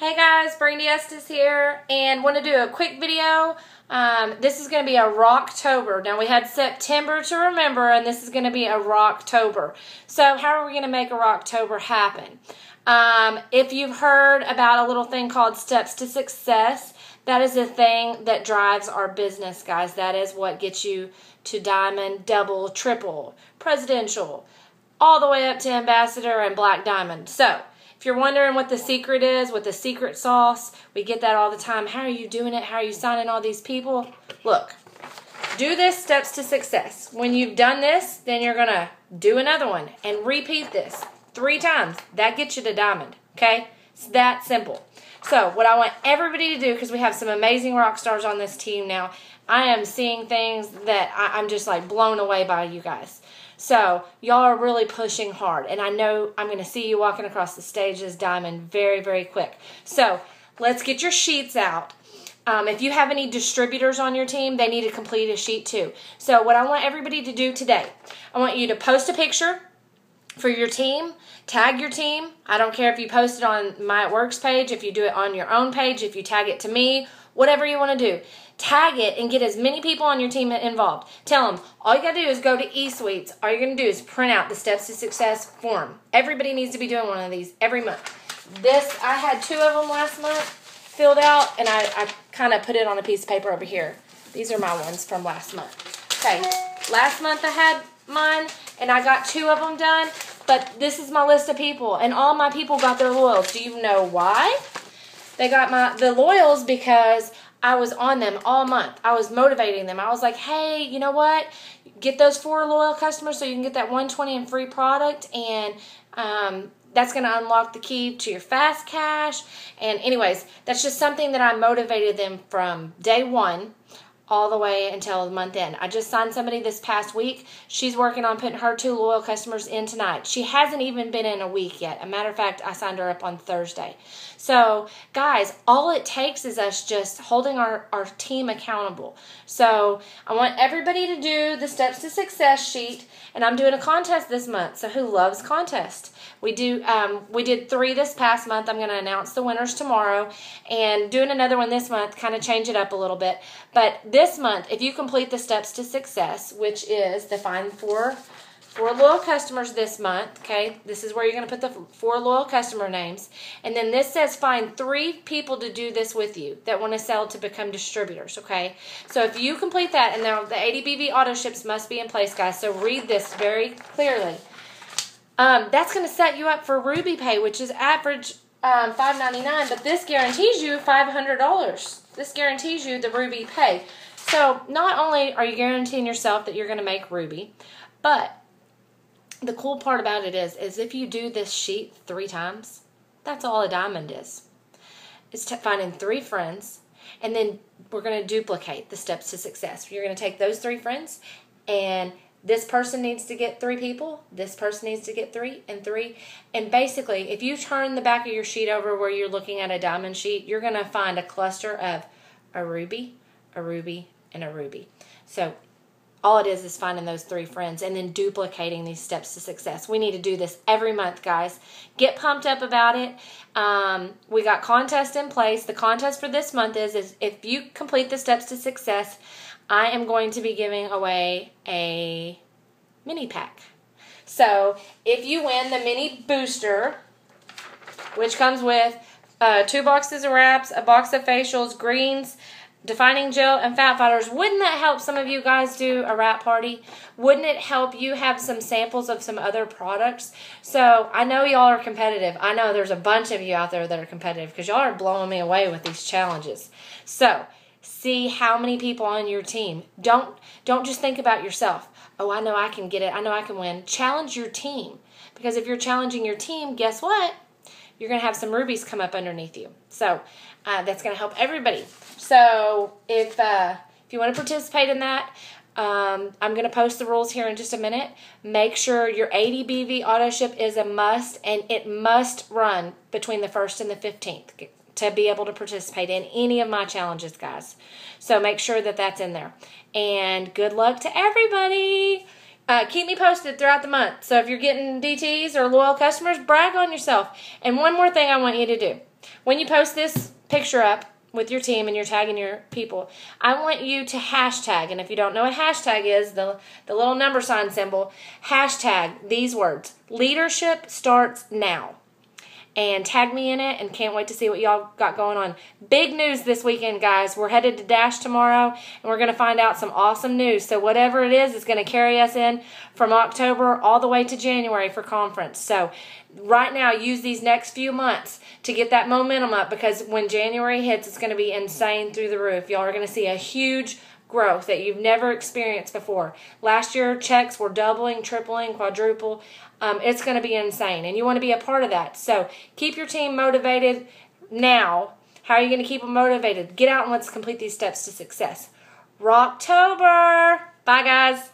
Hey guys, Brandy Estes here, and want to do a quick video. Um, this is going to be a Rocktober. Now we had September to remember, and this is going to be a Rocktober. So how are we going to make a Rocktober happen? Um, if you've heard about a little thing called Steps to Success, that is the thing that drives our business, guys. That is what gets you to diamond, double, triple, presidential, all the way up to ambassador and black diamond. So if you're wondering what the secret is, what the secret sauce, we get that all the time. How are you doing it? How are you signing all these people? Look, do this steps to success. When you've done this, then you're going to do another one and repeat this three times. That gets you to diamond, okay? It's that simple. So, what I want everybody to do, because we have some amazing rock stars on this team now, I am seeing things that I, I'm just like blown away by you guys. So y'all are really pushing hard, and I know I'm going to see you walking across the stages, Diamond very, very quick. So let's get your sheets out. Um, if you have any distributors on your team, they need to complete a sheet too. So what I want everybody to do today, I want you to post a picture for your team. Tag your team. I don't care if you post it on my Works page, if you do it on your own page, if you tag it to me, whatever you want to do. Tag it and get as many people on your team involved. Tell them all you got to do is go to eSuites. All you're going to do is print out the Steps to Success form. Everybody needs to be doing one of these every month. This, I had two of them last month filled out, and I, I kind of put it on a piece of paper over here. These are my ones from last month. Okay, last month I had mine, and I got two of them done, but this is my list of people, and all my people got their loyals. Do you know why? They got my the loyals because I was on them all month. I was motivating them. I was like, hey, you know what? Get those four loyal customers so you can get that 120 in free product and um, that's going to unlock the key to your fast cash. And anyways, that's just something that I motivated them from day one all the way until the month end. I just signed somebody this past week. She's working on putting her two loyal customers in tonight. She hasn't even been in a week yet. A matter of fact, I signed her up on Thursday. So, guys, all it takes is us just holding our, our team accountable. So, I want everybody to do the steps to success sheet, and I'm doing a contest this month. So, who loves contest? We do. Um, we did three this past month. I'm going to announce the winners tomorrow, and doing another one this month. Kind of change it up a little bit. But this month, if you complete the steps to success, which is the find four four loyal customers this month. Okay, this is where you're going to put the four loyal customer names, and then this says find three people to do this with you that want to sell to become distributors. Okay, so if you complete that, and now the ADBV auto ships must be in place, guys. So read this very clearly. Um, that's going to set you up for Ruby Pay, which is average um, five ninety nine, but this guarantees you five hundred dollars. This guarantees you the Ruby Pay. So not only are you guaranteeing yourself that you're going to make Ruby, but the cool part about it is, is if you do this sheet three times, that's all a diamond is. It's finding three friends, and then we're going to duplicate the steps to success. You're going to take those three friends and this person needs to get three people, this person needs to get three and three. And basically, if you turn the back of your sheet over where you're looking at a diamond sheet, you're going to find a cluster of a ruby, a ruby, and a ruby. So all it is is finding those three friends and then duplicating these steps to success. We need to do this every month, guys. Get pumped up about it. Um, we got contest in place. The contest for this month is, is if you complete the steps to success, I am going to be giving away a mini pack. So if you win the mini booster, which comes with uh, two boxes of wraps, a box of facials, greens, defining gel, and fat fighters, wouldn't that help some of you guys do a wrap party? Wouldn't it help you have some samples of some other products? So I know y'all are competitive. I know there's a bunch of you out there that are competitive because y'all are blowing me away with these challenges. So see how many people on your team don't don't just think about yourself oh i know i can get it i know i can win challenge your team because if you're challenging your team guess what you're going to have some rubies come up underneath you so uh, that's going to help everybody so if uh, if you want to participate in that um, I'm going to post the rules here in just a minute. Make sure your ADBV auto ship is a must and it must run between the 1st and the 15th to be able to participate in any of my challenges, guys. So make sure that that's in there. And good luck to everybody. Uh, keep me posted throughout the month. So if you're getting DTs or loyal customers, brag on yourself. And one more thing I want you to do. when you post this picture up with your team and you're tagging your people, I want you to hashtag. And if you don't know what hashtag is, the, the little number sign symbol, hashtag these words leadership starts now and tag me in it and can't wait to see what y'all got going on. Big news this weekend, guys. We're headed to Dash tomorrow and we're going to find out some awesome news. So, whatever it is, it's going to carry us in from October all the way to January for conference. So, right now, use these next few months to get that momentum up because when January hits, it's going to be insane through the roof. Y'all are going to see a huge growth that you've never experienced before. Last year, checks were doubling, tripling, quadruple. Um, it's going to be insane, and you want to be a part of that. So keep your team motivated now. How are you going to keep them motivated? Get out and let's complete these steps to success. Rocktober! Bye, guys.